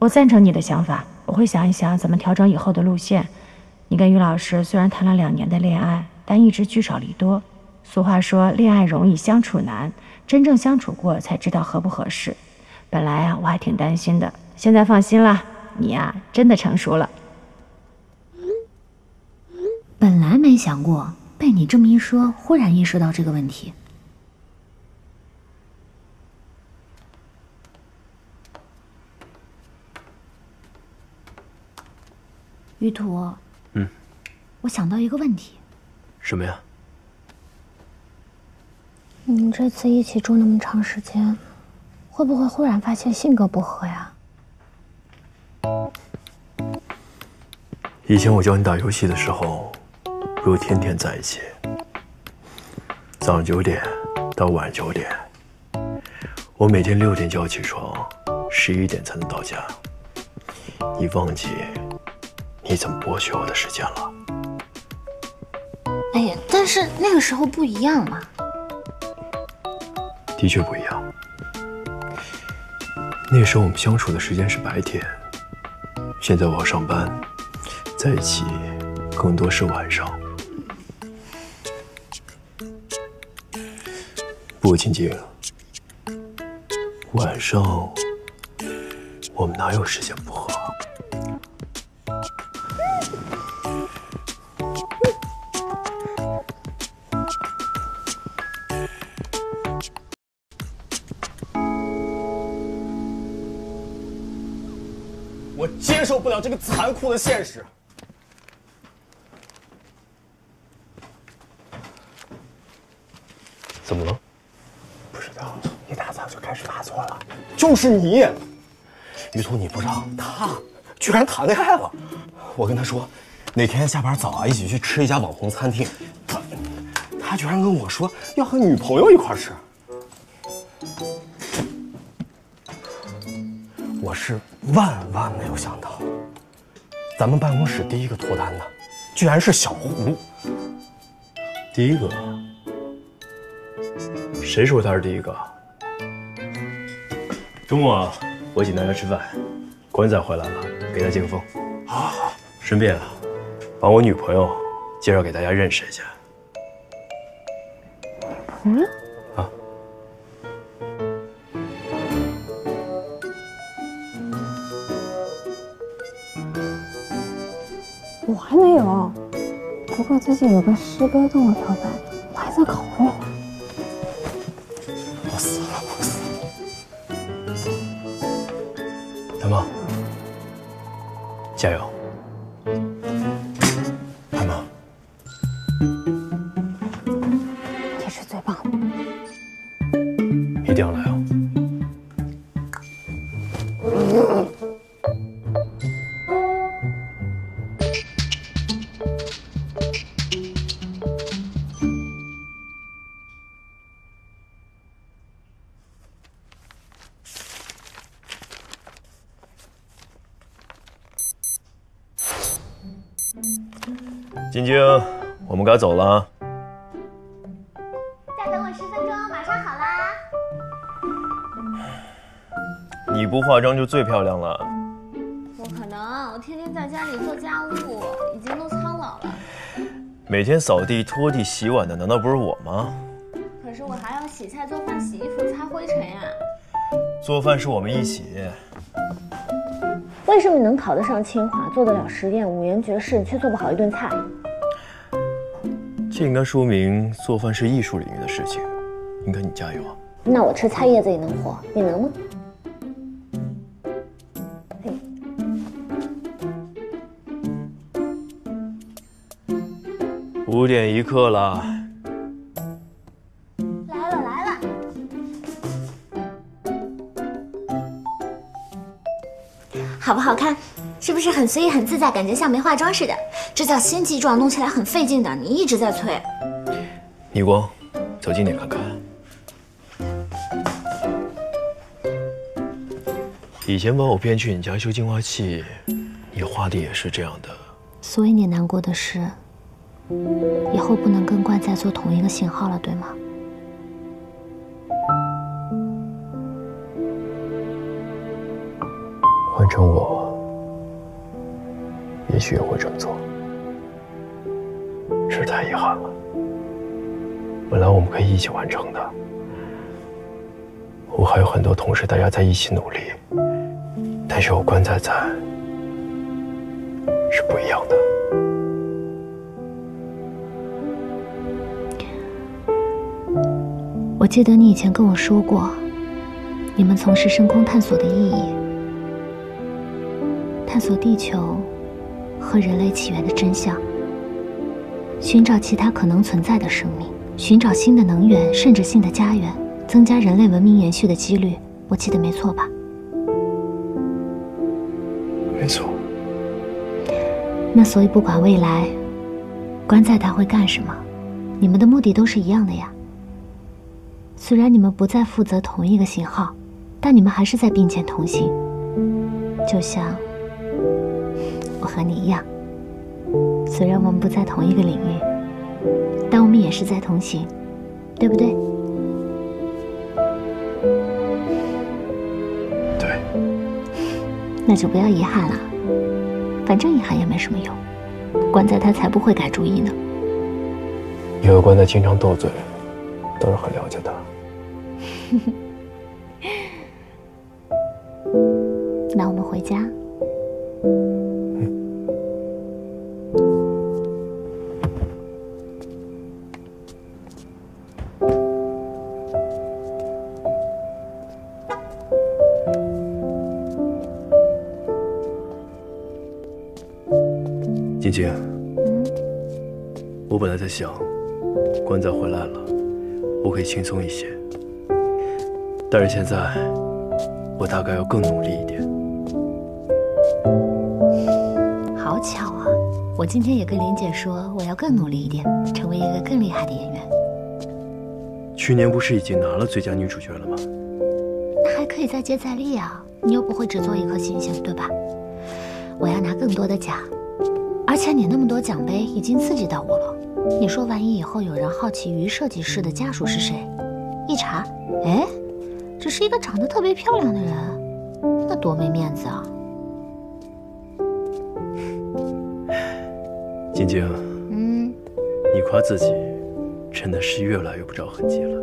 我赞成你的想法，我会想一想怎么调整以后的路线。你跟于老师虽然谈了两年的恋爱，但一直聚少离多。俗话说，恋爱容易相处难，真正相处过才知道合不合适。本来啊，我还挺担心的，现在放心了，你呀，真的成熟了。本来没想过，被你这么一说，忽然意识到这个问题。于途，嗯，我想到一个问题。什么呀？你们这次一起住那么长时间，会不会忽然发现性格不合呀？以前我教你打游戏的时候，不是天天在一起，早上九点到晚上九点，我每天六点就要起床，十一点才能到家。你忘记你怎么剥削我的时间了？哎呀，但是那个时候不一样嘛。的确不一样。那时候我们相处的时间是白天，现在我要上班，在一起更多是晚上。不过晶晶，晚上我们哪有时间不和？我接受不了这个残酷的现实。怎么了？不知道，一大早就开始发作了。就是你，于途，你不知道，他居然谈恋爱了。我跟他说，哪天下班早啊，一起去吃一家网红餐厅。他他居然跟我说要和女朋友一块吃。我是万万没有想到，咱们办公室第一个脱单的，居然是小胡。第一个？谁说他是第一个？周末啊，我请大家吃饭，关仔回来了，给他接个风。好，好，好。顺便啊，把我女朋友介绍给大家认识一下。朋我还没有，不过最近有个师哥跟我表白，我还在考虑。我死了，我死了！大梦，加油！晶晶，我们该走了啊。再等我十分钟，马上好啦。你不化妆就最漂亮了。不可能，我天天在家里做家务，已经都苍老了。每天扫地、拖地、洗碗的难道不是我吗？可是我还要洗菜、做饭、洗衣服、擦灰尘呀。做饭是我们一起。为什么你能考得上清华，做得了实验，五颜绝世，却做不好一顿菜？这应该说明做饭是艺术领域的事情，应该你加油啊！那我吃菜叶子也能活，你能吗？五点一刻了，来了来了，好不好看？是不是很随意、很自在，感觉像没化妆似的？这叫心机状，弄起来很费劲的。你一直在催。逆光，走近点看看。以前把我骗去你家修净化器，你画的也是这样的。所以你难过的是，以后不能跟冠在做同一个型号了，对吗？换成我，也也许也会这么做，是太遗憾了。本来我们可以一起完成的，我还有很多同事，大家在一起努力，但是我关在在，是不一样的。我记得你以前跟我说过，你们从事深空探索的意义，探索地球和人类起源的真相，寻找其他可能存在的生命，寻找新的能源，甚至新的家园，增加人类文明延续的几率。我记得没错吧？没错。那所以不管未来关在他会干什么，你们的目的都是一样的呀。虽然你们不再负责同一个型号，但你们还是在并肩同行。就像我和你一样，虽然我们不在同一个领域，但我们也是在同行，对不对？对。那就不要遗憾了，反正遗憾也没什么用。关在他才不会改主意呢。因为关在经常斗嘴，倒是很了解他。那我们回家。晶晶，我本来在想，关仔回来了，我可以轻松一些。但是现在，我大概要更努力一点。好巧啊！我今天也跟林姐说，我要更努力一点，成为一个更厉害的演员。去年不是已经拿了最佳女主角了吗？那还可以再接再厉啊！你又不会只做一颗星星，对吧？我要拿更多的奖，而且你那么多奖杯已经刺激到我了。你说，万一以后有人好奇于设计师的家属是谁，一查，哎，只是一个长得特别漂亮的人，那多没面子啊！晶晶，嗯，你夸自己真的是越来越不着痕迹了。